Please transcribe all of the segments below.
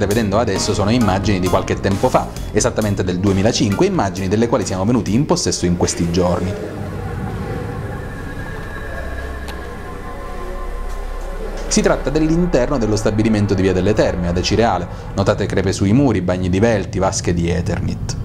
State vedendo adesso sono immagini di qualche tempo fa, esattamente del 2005, immagini delle quali siamo venuti in possesso in questi giorni. Si tratta dell'interno dello stabilimento di Via delle Terme, ad Acireale. Notate crepe sui muri, bagni di velti, vasche di Eternit.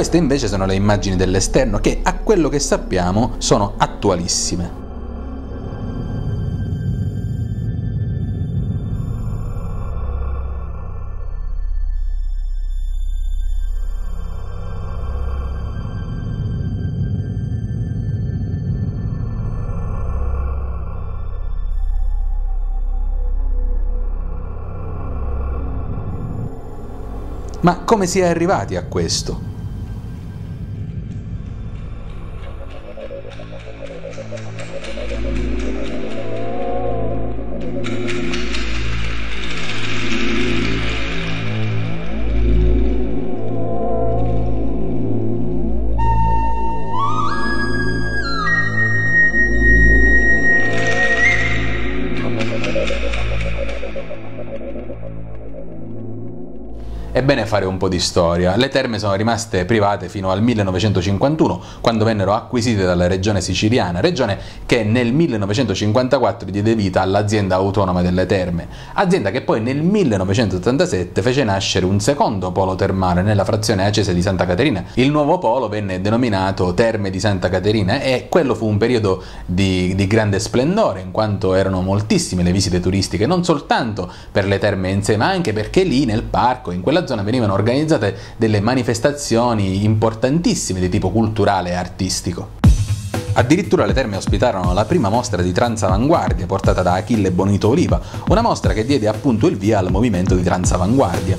Queste invece sono le immagini dell'esterno che a quello che sappiamo sono attualissime. Ma come si è arrivati a questo? È bene fare un po' di storia. Le terme sono rimaste private fino al 1951, quando vennero acquisite dalla regione siciliana, regione che nel 1954 diede vita all'azienda autonoma delle terme, azienda che poi nel 1987 fece nascere un secondo polo termale nella frazione acese di Santa Caterina. Il nuovo polo venne denominato Terme di Santa Caterina e quello fu un periodo di, di grande splendore, in quanto erano moltissime le visite turistiche, non soltanto per le terme in sé, ma anche perché lì nel parco, in quella quella zona venivano organizzate delle manifestazioni importantissime di tipo culturale e artistico. Addirittura le terme ospitarono la prima mostra di transavanguardia portata da Achille Bonito Oliva, una mostra che diede appunto il via al movimento di transavanguardia.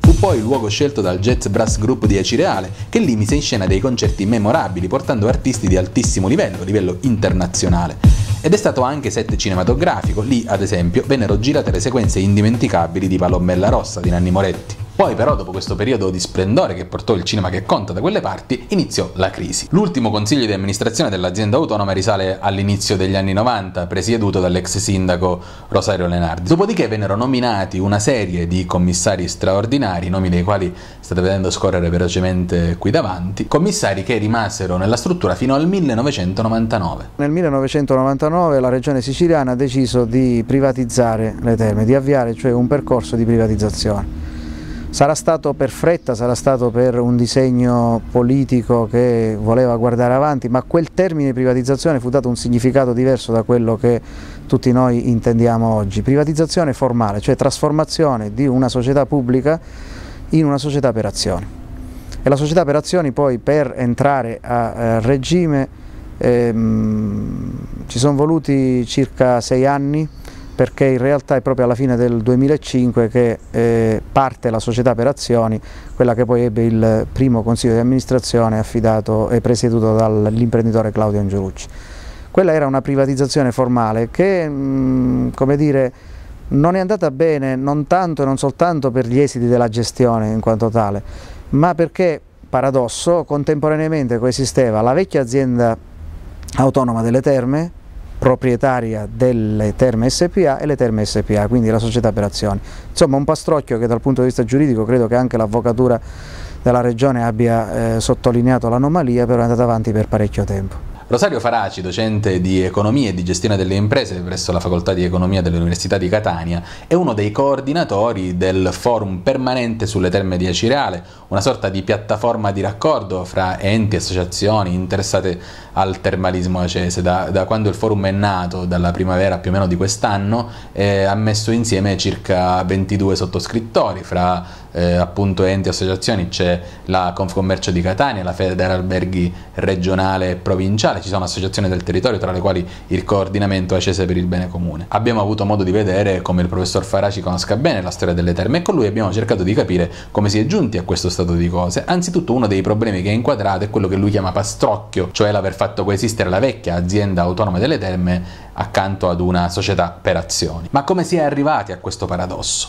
Fu poi il luogo scelto dal Jazz Brass Group di Acireale, che lì mise in scena dei concerti memorabili portando artisti di altissimo livello, livello internazionale ed è stato anche set cinematografico, lì ad esempio vennero girate le sequenze indimenticabili di Palombella Rossa di Nanni Moretti. Poi però dopo questo periodo di splendore che portò il cinema che conta da quelle parti, iniziò la crisi. L'ultimo consiglio di amministrazione dell'azienda autonoma risale all'inizio degli anni 90, presieduto dall'ex sindaco Rosario Lenardi. Dopodiché vennero nominati una serie di commissari straordinari, nomi dei quali state vedendo scorrere velocemente qui davanti, commissari che rimasero nella struttura fino al 1999. Nel 1999 la regione siciliana ha deciso di privatizzare le terme, di avviare cioè un percorso di privatizzazione. Sarà stato per fretta, sarà stato per un disegno politico che voleva guardare avanti, ma quel termine privatizzazione fu dato un significato diverso da quello che tutti noi intendiamo oggi. Privatizzazione formale, cioè trasformazione di una società pubblica in una società per azioni. E la società per azioni poi per entrare a regime ehm, ci sono voluti circa sei anni, perché in realtà è proprio alla fine del 2005 che eh, parte la società per azioni, quella che poi ebbe il primo consiglio di amministrazione affidato e presieduto dall'imprenditore Claudio Angelucci. Quella era una privatizzazione formale che, mh, come dire, Non è andata bene non tanto e non soltanto per gli esiti della gestione in quanto tale, ma perché, paradosso, contemporaneamente coesisteva la vecchia azienda autonoma delle terme, proprietaria delle Terme SPA e le Terme SPA, quindi la società per azioni. Insomma un pastrocchio che dal punto di vista giuridico credo che anche l'avvocatura della Regione abbia eh, sottolineato l'anomalia, però è andata avanti per parecchio tempo. Rosario Faraci, docente di economia e di gestione delle imprese presso la facoltà di economia dell'Università di Catania, è uno dei coordinatori del forum permanente sulle terme di Acireale, una sorta di piattaforma di raccordo fra enti e associazioni interessate al termalismo acese. Da, da, quando il forum è nato, dalla primavera più o meno di quest'anno, eh, ha messo insieme circa 22 sottoscrittori fra eh, appunto enti e associazioni, c'è la Confcommercio di Catania, la Federalberghi regionale e provinciale, ci sono associazioni del territorio tra le quali il coordinamento Acese per il bene comune. Abbiamo avuto modo di vedere come il professor Faraci conosca bene la storia delle terme e con lui abbiamo cercato di capire come si è giunti a questo stato di cose. Anzitutto uno dei problemi che è inquadrato è quello che lui chiama pastrocchio, cioè l'aver fatto coesistere la vecchia azienda autonoma delle terme accanto ad una società per azioni. Ma come si è arrivati a questo paradosso?